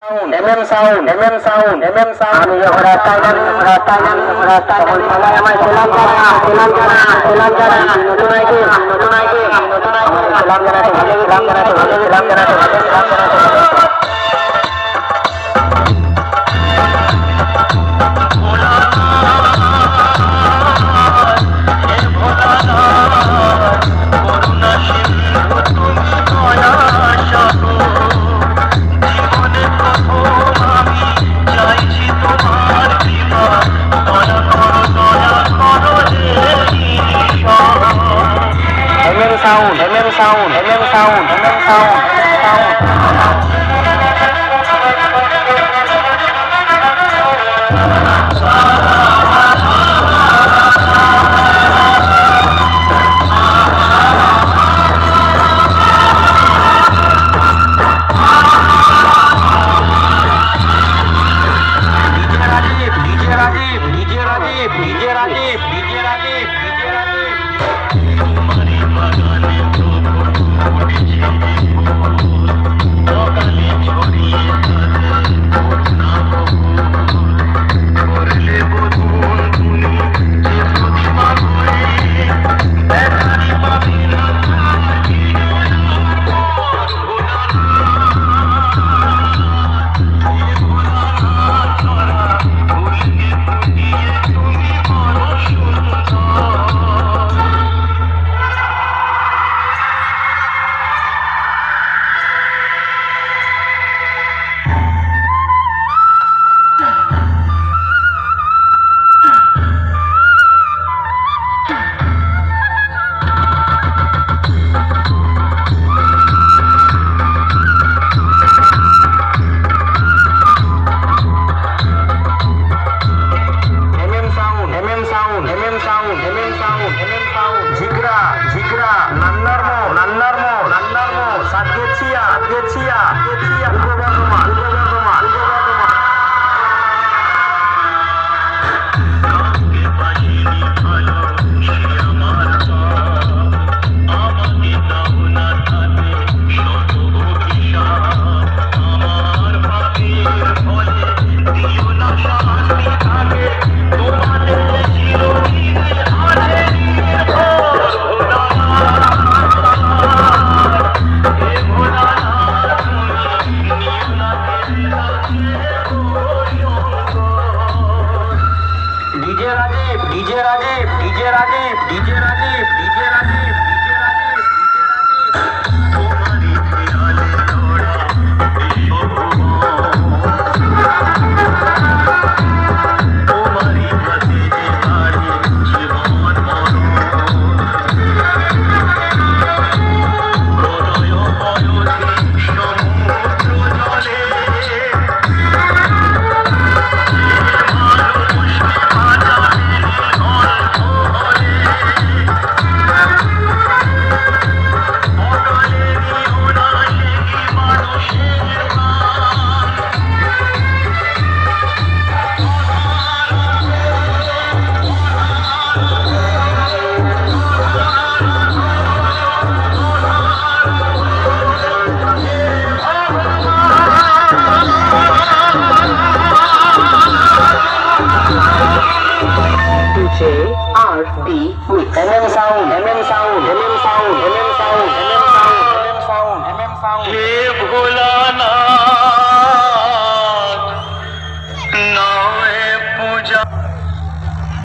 MM Sound, MM Sound, MM Sound. আমি যখন রাস্তায় যাবি, রাস্তায় যাবি, রাস্তায় তখন সবাই আমার সেলাম জানা, সেলাম জানা, সেলাম জানা, নতুন আইডি, নতুন আইডি, নতুন আইডি, সেলাম জানাতে ভালো, সেলাম জানাতে ভালো, সেলাম জানাতে ভালো, সেলাম জানাতে ভালো। Sound, MM Sound, MM Sound, MM Sound, MM Sound. DJ Rajiv DJ Rajiv DJ Rajiv DJ Rajiv DJ Rajiv chế R tí ủi em em sau. Em em sau. Em em sau. Em em sau. Em em sau. Em em sau. Em em sau.